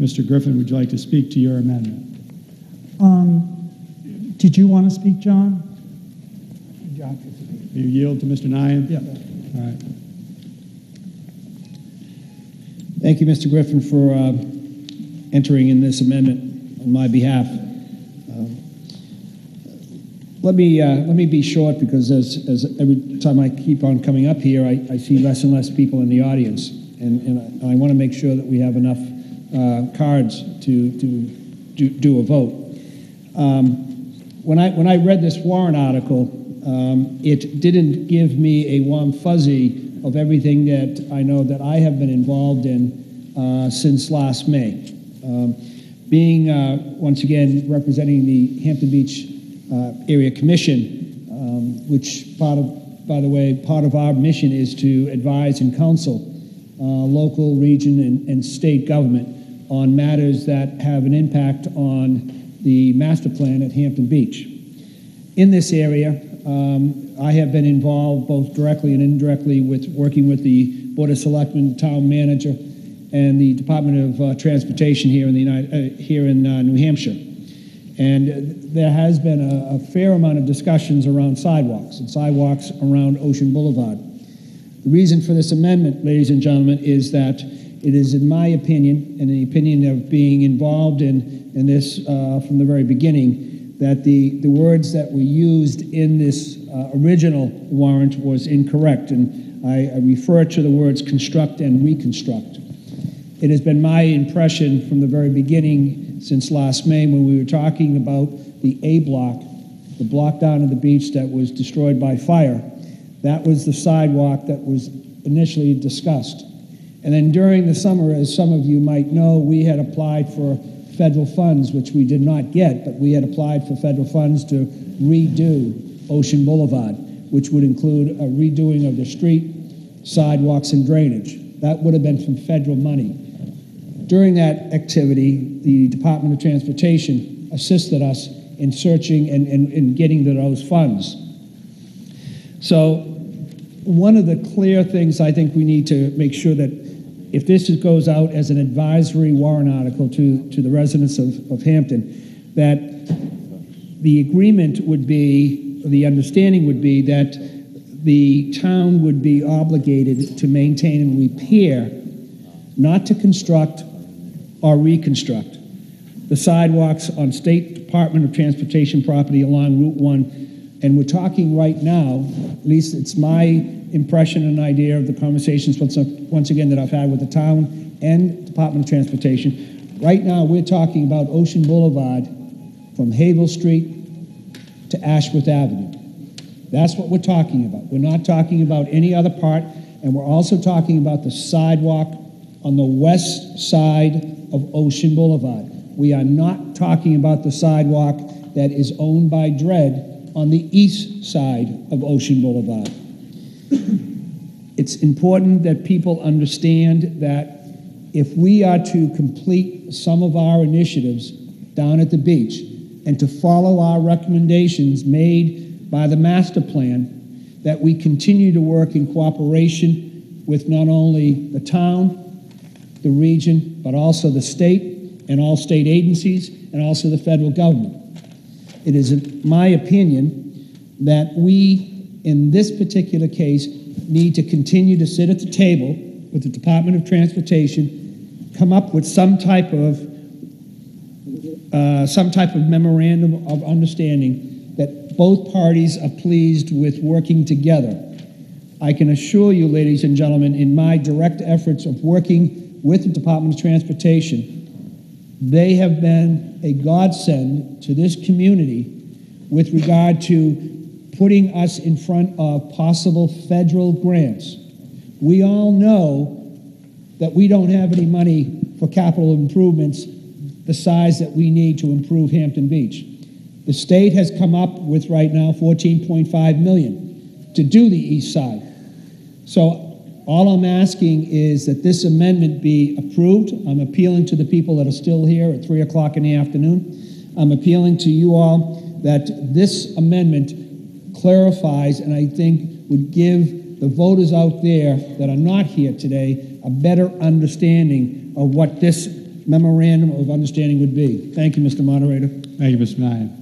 Mr. Griffin, would you like to speak to your amendment? Um, Did you want to speak, John? John You yield to Mr. Nyhan? Yeah. All right. Thank you, Mr. Griffin, for uh, entering in this amendment on my behalf. Um, Let me, uh, let me be short because as, as every time I keep on coming up here, I, I see less and less people in the audience. And, and I, I want to make sure that we have enough uh, cards to, to do, do a vote. Um, when, I, when I read this Warren article, um, it didn't give me a warm fuzzy of everything that I know that I have been involved in uh, since last May. Um, being, uh, once again, representing the Hampton Beach uh, Area Commission, um, which part of, by the way, part of our mission is to advise and counsel uh, local, region, and, and state government on matters that have an impact on the master plan at Hampton Beach. In this area, um, I have been involved both directly and indirectly with working with the Board of Selectmen, town manager, and the Department of uh, Transportation here in the United, uh, here in uh, New Hampshire. And there has been a, a fair amount of discussions around sidewalks and sidewalks around Ocean Boulevard. The reason for this amendment, ladies and gentlemen, is that it is, in my opinion, and the opinion of being involved in, in this uh, from the very beginning, that the, the words that were used in this uh, original warrant was incorrect. And I, I refer to the words construct and reconstruct. It has been my impression from the very beginning since last May when we were talking about the A block, the block down at the beach that was destroyed by fire. That was the sidewalk that was initially discussed. And then during the summer, as some of you might know, we had applied for federal funds, which we did not get, but we had applied for federal funds to redo Ocean Boulevard, which would include a redoing of the street, sidewalks, and drainage. That would have been from federal money. During that activity, the Department of Transportation assisted us in searching and, and, and getting to those funds. So, one of the clear things I think we need to make sure that if this goes out as an advisory warrant article to, to the residents of, of Hampton, that the agreement would be, the understanding would be that the town would be obligated to maintain and repair, not to construct or reconstruct, the sidewalks on State Department of Transportation property along Route 1. And we're talking right now, at least it's my impression and idea of the conversations once, once again that I've had with the town and Department of Transportation. Right now, we're talking about Ocean Boulevard from Havel Street to Ashworth Avenue. That's what we're talking about. We're not talking about any other part, and we're also talking about the sidewalk on the west side of Ocean Boulevard. We are not talking about the sidewalk that is owned by DRED on the east side of Ocean Boulevard. It's important that people understand that if we are to complete some of our initiatives down at the beach and to follow our recommendations made by the master plan, that we continue to work in cooperation with not only the town, the region, but also the state and all state agencies and also the federal government. It is my opinion that we, in this particular case, need to continue to sit at the table with the Department of Transportation, come up with some type of uh, some type of memorandum of understanding that both parties are pleased with working together. I can assure you, ladies and gentlemen, in my direct efforts of working with the Department of Transportation, they have been a godsend to this community with regard to putting us in front of possible federal grants. We all know that we don't have any money for capital improvements the size that we need to improve Hampton Beach. The state has come up with right now 14.5 million to do the east side. So all I'm asking is that this amendment be approved. I'm appealing to the people that are still here at 3 o'clock in the afternoon. I'm appealing to you all that this amendment clarifies and I think would give the voters out there that are not here today a better understanding of what this memorandum of understanding would be. Thank you, Mr. Moderator. Thank you, Mr. Nyhan.